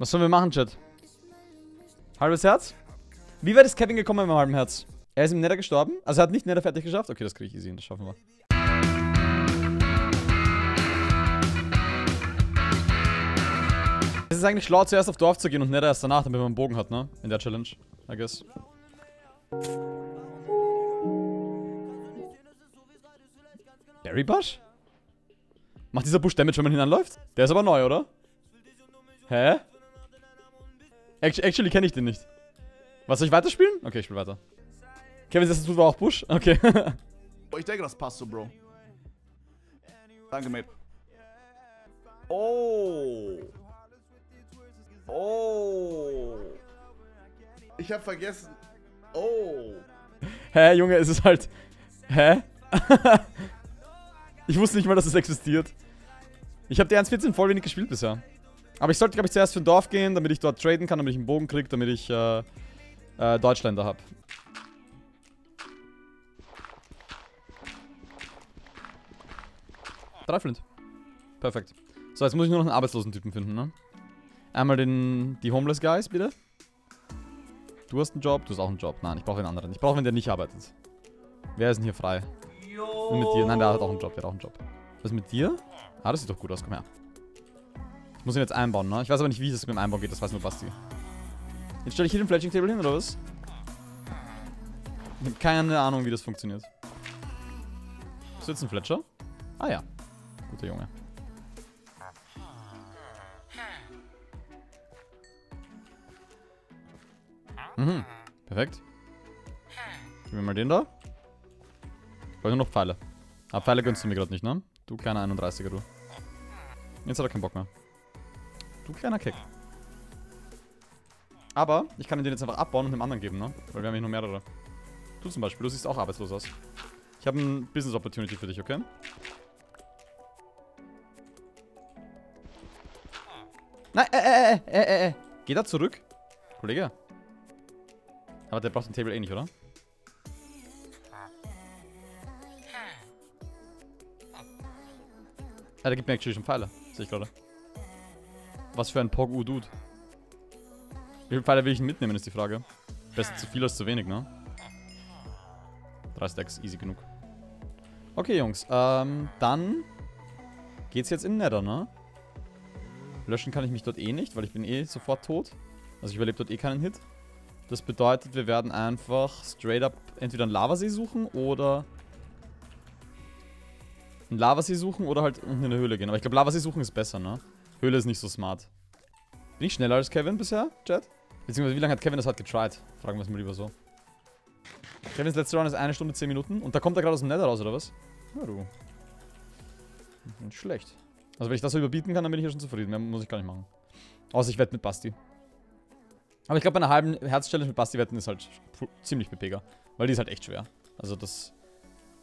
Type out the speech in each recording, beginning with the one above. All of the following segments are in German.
Was sollen wir machen, Chat? Halbes Herz? Wie weit ist Kevin gekommen mit dem halben Herz? Er ist im Nether gestorben? Also er hat nicht Nether fertig geschafft? Okay, das kriege ich easy, das schaffen wir. Es ist eigentlich schlau, zuerst auf Dorf zu gehen und Nether erst danach, damit man einen Bogen hat, ne? In der Challenge, I guess. Berry Bush? Macht dieser Busch Damage, wenn man hinanläuft? Der ist aber neu, oder? Hä? Actu actually kenne ich den nicht. Was, soll ich weiterspielen? Okay, ich spiele weiter. Kevin, das tut war auch Busch? Okay. Ich denke, das passt so, Bro. Danke, Mate. Oh. Oh. Ich hab vergessen. Oh. Hä, Junge, es ist halt... Hä? ich wusste nicht mal, dass es existiert. Ich habe die 1.14 voll wenig gespielt bisher. Aber ich sollte, glaube ich, zuerst für ein Dorf gehen, damit ich dort traden kann, damit ich einen Bogen kriege, damit ich äh, äh, Deutschländer habe. Drei Flint. Perfekt. So, jetzt muss ich nur noch einen arbeitslosen Typen finden, ne? Einmal den, die Homeless Guys, bitte. Du hast einen Job, du hast auch einen Job. Nein, ich brauche einen anderen. Ich brauche einen, der nicht arbeitet. Wer ist denn hier frei? Und mit dir? Nein, der hat auch einen Job, der hat auch einen Job. Was ist mit dir? Ah, das sieht doch gut aus, komm her. Ich muss ihn jetzt einbauen, ne? Ich weiß aber nicht, wie das mit dem Einbauen geht, das weiß nur Basti. Jetzt stelle ich hier den Fletching Table hin, oder was? Ich habe keine Ahnung, wie das funktioniert. Ist jetzt ein Fletcher? Ah ja. Guter Junge. Mhm. Perfekt. Gib mir mal den da. Ich brauche nur noch Pfeile. Ah, Pfeile gönnst du mir gerade nicht, ne? Du kleiner 31er, du. Jetzt hat er keinen Bock mehr. Du kleiner Keck. Aber ich kann den jetzt einfach abbauen und dem anderen geben, ne? Weil wir haben hier nur mehrere. Du zum Beispiel, du siehst auch arbeitslos aus. Ich habe ein Business Opportunity für dich, okay? Nein, äh, äh, äh, äh, äh. Geh da zurück. Kollege. Aber der braucht den Table eh nicht, oder? Ah, der gibt mir actually schon Pfeile. Sehe ich gerade. Was für ein Pog-U-Dude. Wie viele Pfeile will ich denn mitnehmen, ist die Frage. Besser zu viel als zu wenig, ne? Drei Stacks, easy genug. Okay, Jungs. Ähm, dann geht's jetzt in Nether, ne? Löschen kann ich mich dort eh nicht, weil ich bin eh sofort tot. Also ich überlebe dort eh keinen Hit. Das bedeutet, wir werden einfach straight up entweder einen Lavasee suchen oder einen Lavasee suchen oder halt unten in eine Höhle gehen. Aber ich glaube, Lavasee suchen ist besser, ne? Höhle ist nicht so smart. Bin ich schneller als Kevin bisher, Chat? Beziehungsweise wie lange hat Kevin das halt getried? Fragen wir es mal lieber so. Kevins letzte Round ist eine Stunde 10 Minuten. Und da kommt er gerade aus dem Nether raus, oder was? Ja, du. Nicht schlecht. Also wenn ich das so überbieten kann, dann bin ich ja schon zufrieden. Mehr muss ich gar nicht machen. Außer ich wette mit Basti. Aber ich glaube, bei einer halben Herz-Challenge mit Basti wetten ist halt ziemlich bepeger. Weil die ist halt echt schwer. Also das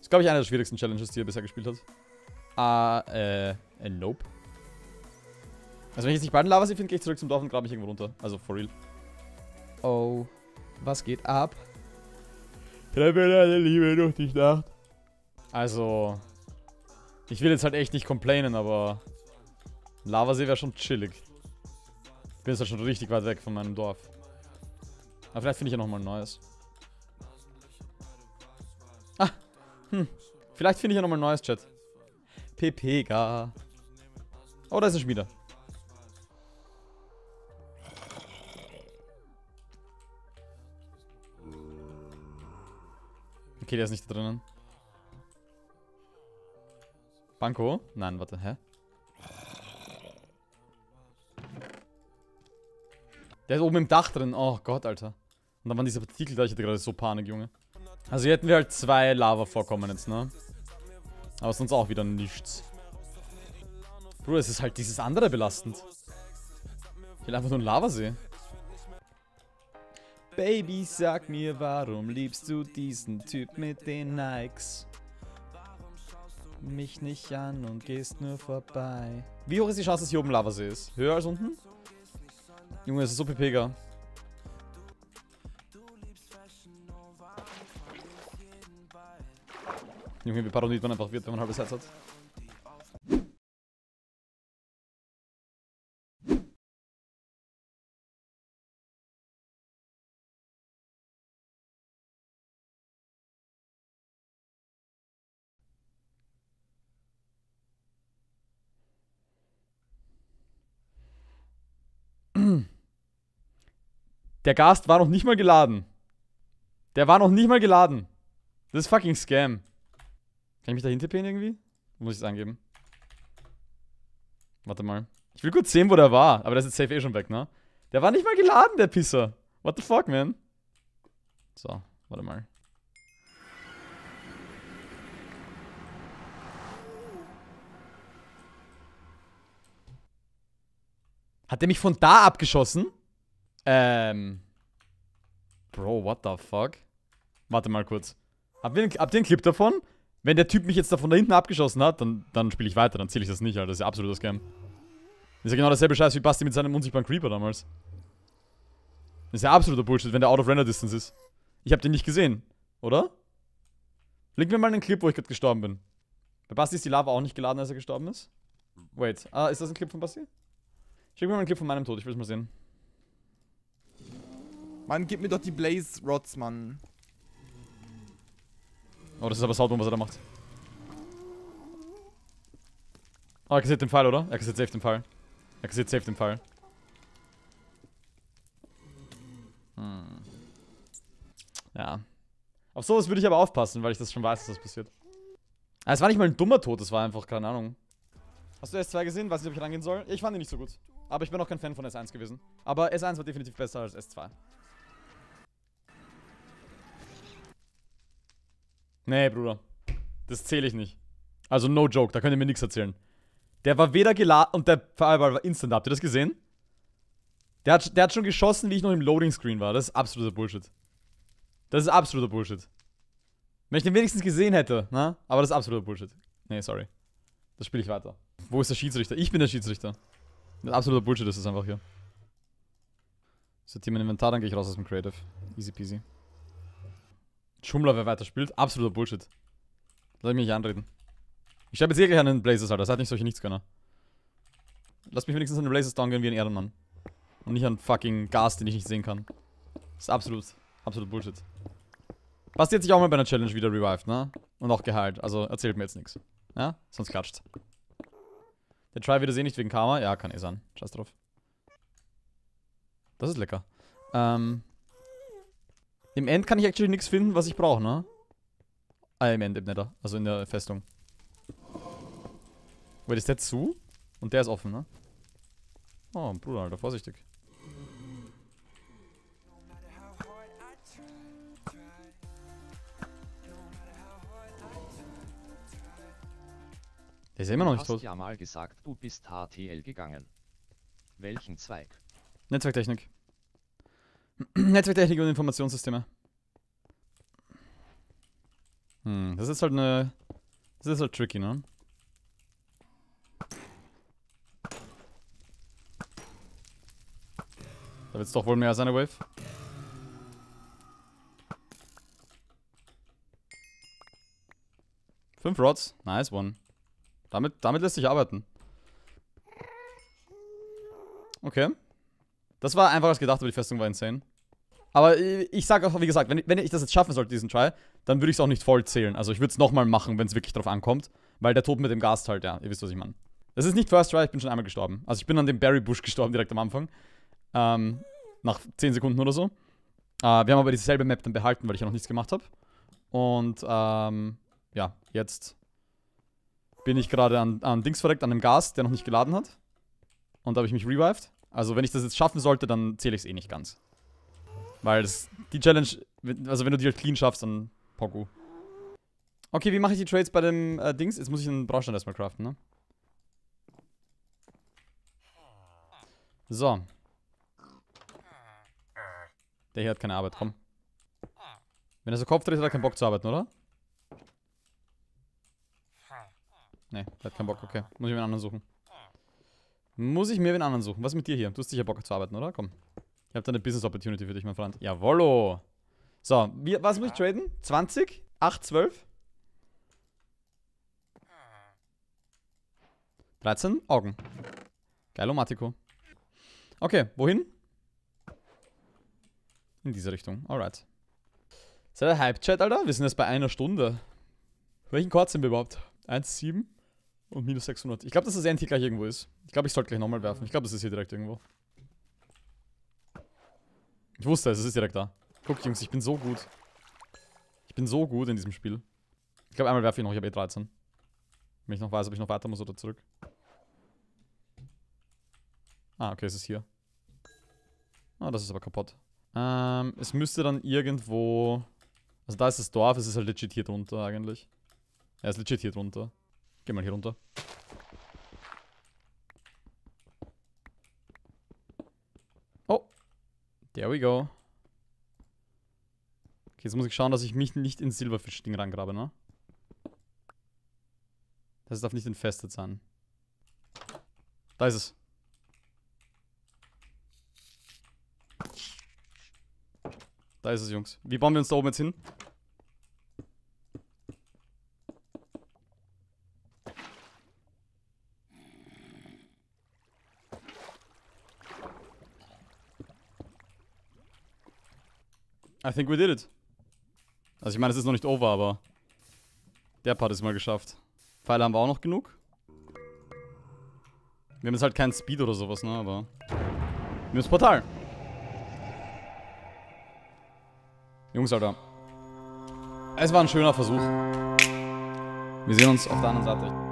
ist, glaube ich, eine der schwierigsten Challenges, die er bisher gespielt hat. Ah, äh, äh, nope. Also wenn ich jetzt nicht beiden Lavasee finde, gehe ich zurück zum Dorf und grabe mich irgendwo runter. Also for real. Oh, was geht ab? Treppe deine Liebe durch die Nacht. Also, ich will jetzt halt echt nicht complainen, aber Lavasee wäre schon chillig. Ich bin jetzt halt schon richtig weit weg von meinem Dorf. Aber vielleicht finde ich ja nochmal ein neues. Ah, hm. Vielleicht finde ich ja nochmal ein neues Chat. PPG. Oh, da ist ein Schmieder. Okay, der ist nicht da drinnen. Banco? Nein, warte, hä? Der ist oben im Dach drin. Oh Gott, Alter. Und dann waren diese Partikel da. Ich hatte gerade so Panik, Junge. Also hier hätten wir halt zwei Lava-Vorkommen jetzt, ne? Aber sonst auch wieder nichts. Bro, es ist halt dieses andere belastend. Ich will einfach nur einen Lavasee. Baby, sag mir, warum liebst du diesen Typ mit den Nikes? Mich nicht an und gehst nur vorbei. Wie hoch ist die Chance, dass hier oben Lavasee ist? Höher als unten? Junge, es ist so pepega. Junge, wie paranoid man einfach wird, wenn man halbes Herz hat. Der Gast war noch nicht mal geladen. Der war noch nicht mal geladen. Das ist fucking Scam. Kann ich mich da hinterpehen irgendwie? Muss ich es angeben? Warte mal. Ich will kurz sehen, wo der war. Aber der ist jetzt safe eh schon weg, ne? Der war nicht mal geladen, der Pisser. What the fuck, man? So, warte mal. Hat der mich von da abgeschossen? Ähm. Bro, what the fuck? Warte mal kurz. Habt ihr, habt ihr einen Clip davon? Wenn der Typ mich jetzt da von da hinten abgeschossen hat, dann, dann spiele ich weiter, dann zähle ich das nicht, Alter. Das ist ja absoluter Scam. Das ist ja genau dasselbe Scheiß wie Basti mit seinem unsichtbaren Creeper damals. Das ist ja absoluter Bullshit, wenn der out of render distance ist. Ich hab den nicht gesehen, oder? Link mir mal einen Clip, wo ich gerade gestorben bin. Bei Basti ist die Lava auch nicht geladen, als er gestorben ist. Wait, ah, ist das ein Clip von Basti? Schick mir mal einen Clip von meinem Tod, ich will es mal sehen. Mann, gib mir doch die Blaze Rods, Mann. Oh, das ist aber saudumm, was er da macht. Oh, er kassiert den Fall, oder? Er kassiert safe den Fall. Er kassiert safe den Fall. Hm. Ja. Auf sowas würde ich aber aufpassen, weil ich das schon weiß, dass das passiert. Ah, es war nicht mal ein dummer Tod, es war einfach, keine Ahnung. Hast du S2 gesehen? Weiß nicht, ob ich rangehen soll. Ich fand ihn nicht so gut. Aber ich bin auch kein Fan von S1 gewesen. Aber S1 war definitiv besser als S2. Nee, Bruder. Das zähle ich nicht. Also no joke, da könnt ihr mir nichts erzählen. Der war weder geladen und der Fireball war instant. Habt ihr das gesehen? Der hat, der hat schon geschossen, wie ich noch im Loading Screen war. Das ist absoluter Bullshit. Das ist absoluter Bullshit. Wenn ich den wenigstens gesehen hätte, ne? Aber das ist absoluter Bullshit. Nee, sorry. Das spiele ich weiter. Wo ist der Schiedsrichter? Ich bin der Schiedsrichter. Das absoluter Bullshit ist das einfach hier. Sortiere mein Inventar, dann gehe ich raus aus dem Creative. Easy peasy. Schummler, wer weiterspielt. Absoluter Bullshit. Lass mich nicht anreden. Ich schreibe jetzt eh gleich den Blazers, Alter. Das hat nicht solche Nichtskönner. Lass mich wenigstens an den Blazers down gehen wie ein Ehrenmann. Und nicht an fucking Gas, den ich nicht sehen kann. Das ist absolut, absolut Bullshit. Basti hat sich auch mal bei einer Challenge wieder revived, ne? Und auch geheilt. Also erzählt mir jetzt nichts. Ja? Sonst klatscht. Der Try wird es eh nicht wegen Karma. Ja, kann eh sein. Scheiß drauf. Das ist lecker. Ähm. Im End kann ich actually nichts finden, was ich brauche, ne? Ah, im End im Nether. Also in der Festung. Wait, ist der zu? Und der ist offen, ne? Oh, Bruder, Alter, vorsichtig. Der ist ja immer noch Du nicht hast tot. ja mal gesagt, du bist HTL gegangen. Welchen Zweig? Netzwerktechnik. Netzwerktechnik und Informationssysteme. Hm, das ist halt eine. Das ist halt tricky, ne? Da wird's doch wohl mehr als eine Wave. Fünf Rods. Nice one. Damit, damit lässt sich arbeiten. Okay. Das war einfach als gedacht, aber die Festung war insane. Aber ich sage auch, wie gesagt, wenn, wenn ich das jetzt schaffen sollte, diesen Try, dann würde ich es auch nicht voll zählen. Also ich würde es nochmal machen, wenn es wirklich drauf ankommt. Weil der Tod mit dem Gast halt, ja, ihr wisst, was ich meine. Das ist nicht First Try, ich bin schon einmal gestorben. Also ich bin an dem Berry Bush gestorben direkt am Anfang. Ähm, nach 10 Sekunden oder so. Äh, wir haben aber dieselbe Map dann behalten, weil ich ja noch nichts gemacht habe. Und ähm, ja, jetzt bin ich gerade an, an Dings verreckt, an dem Gas, der noch nicht geladen hat. Und da habe ich mich revived. Also wenn ich das jetzt schaffen sollte, dann zähle ich es eh nicht ganz. Weil das, die Challenge, also wenn du die halt clean schaffst, dann Poku. Okay, wie mache ich die Trades bei dem äh, Dings? Jetzt muss ich einen Braustand erstmal craften, ne? So. Der hier hat keine Arbeit, komm. Wenn er so Kopf dreht, hat er keinen Bock zu arbeiten, oder? Ne, der hat keinen Bock, okay. Muss ich mir einen anderen suchen. Muss ich mir einen anderen suchen. Was ist mit dir hier? Du hast sicher Bock zu arbeiten, oder? Komm. Ich habe da eine Business Opportunity für dich, mein Freund. Jawollo. So, wie, was muss ich traden? 20? 8, 12? 13 Augen. Geilo Matiko. Okay, wohin? In diese Richtung. Alright. Seid ihr Hype-Chat, Alter? Wir sind jetzt bei einer Stunde. Welchen Chord sind wir überhaupt? 1,7 und minus 600. Ich glaube, dass das NT gleich irgendwo ist. Ich glaube, ich sollte gleich nochmal werfen. Ich glaube, das ist hier direkt irgendwo. Ich wusste es, es ist direkt da. Guck, Jungs, ich bin so gut. Ich bin so gut in diesem Spiel. Ich glaube, einmal werfe ich noch, ich habe eh 13. Wenn ich noch weiß, ob ich noch weiter muss oder zurück. Ah, okay, es ist hier. Ah, das ist aber kaputt. Ähm, es müsste dann irgendwo... Also da ist das Dorf, es ist halt legit hier drunter eigentlich. Ja, es ist legit hier drunter. Geh mal hier runter. Oh. There we go. Okay, jetzt muss ich schauen, dass ich mich nicht ins Silberfisch-Ding rangrabe, ne? Das darf nicht infested sein. Da ist es. Da ist es, Jungs. Wie bauen wir uns da oben jetzt hin? I think we did it. Also ich meine, es ist noch nicht over, aber der Part ist mal geschafft. Pfeile haben wir auch noch genug. Wir haben jetzt halt keinen Speed oder sowas, ne, aber... Wir haben das Portal. Jungs, Alter. Es war ein schöner Versuch. Wir sehen uns auf der anderen Seite.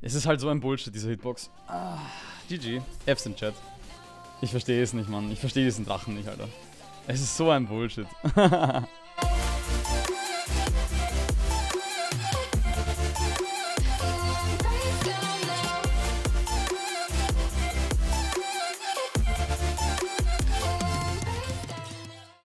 Es ist halt so ein Bullshit, diese Hitbox. Ah, GG. Fs im Chat. Ich verstehe es nicht, Mann. Ich verstehe diesen Drachen nicht, Alter. Es ist so ein Bullshit.